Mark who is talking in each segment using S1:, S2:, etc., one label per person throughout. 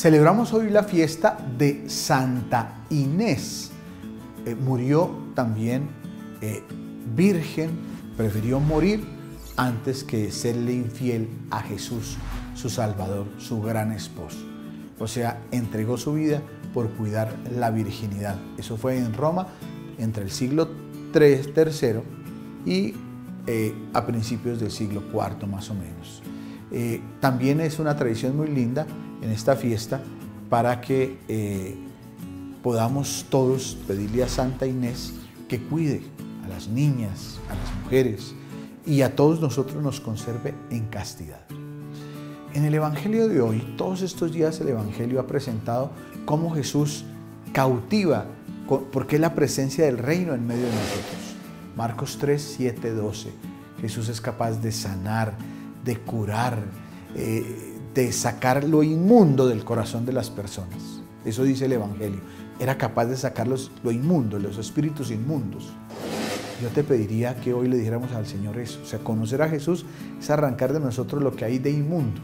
S1: Celebramos hoy la fiesta de Santa Inés. Eh, murió también eh, virgen, prefirió morir antes que serle infiel a Jesús, su Salvador, su gran esposo. O sea, entregó su vida por cuidar la virginidad. Eso fue en Roma entre el siglo III y eh, a principios del siglo IV más o menos. También es una tradición muy linda en esta fiesta para que eh, podamos todos pedirle a Santa Inés que cuide a las niñas, a las mujeres y a todos nosotros nos conserve en castidad. En el Evangelio de hoy, todos estos días el Evangelio ha presentado cómo Jesús cautiva, porque es la presencia del reino en medio de nosotros. Marcos 3, 7, 12. Jesús es capaz de sanar, de curar, eh, de sacar lo inmundo del corazón de las personas. Eso dice el Evangelio. Era capaz de sacar lo inmundo, los espíritus inmundos. Yo te pediría que hoy le dijéramos al Señor eso. O sea, conocer a Jesús es arrancar de nosotros lo que hay de inmundo.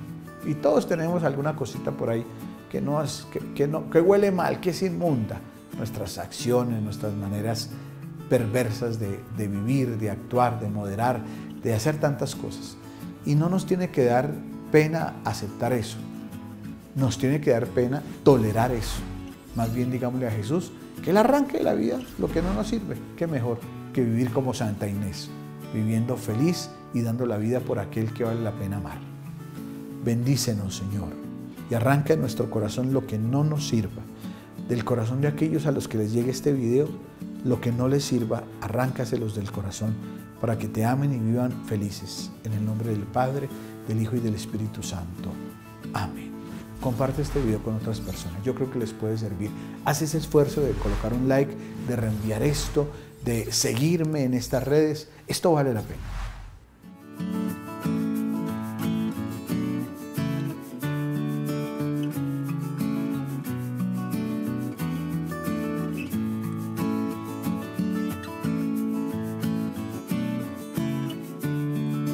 S1: Y todos tenemos alguna cosita por ahí que, no es, que, no, que huele mal, que es inmunda. Nuestras acciones, nuestras maneras perversas de, de vivir, de actuar, de moderar, de hacer tantas cosas. Y no nos tiene que dar pena aceptar eso. Nos tiene que dar pena tolerar eso. Más bien digámosle a Jesús que el arranque de la vida, lo que no nos sirve, qué mejor que vivir como Santa Inés, viviendo feliz y dando la vida por aquel que vale la pena amar. Bendícenos, Señor, y arranca en nuestro corazón lo que no nos sirva. Del corazón de aquellos a los que les llegue este video, lo que no les sirva, arráncaselos del corazón para que te amen y vivan felices. En el nombre del Padre, del Hijo y del Espíritu Santo. Amén. Comparte este video con otras personas. Yo creo que les puede servir. Haz ese esfuerzo de colocar un like, de reenviar esto, de seguirme en estas redes. Esto vale la pena.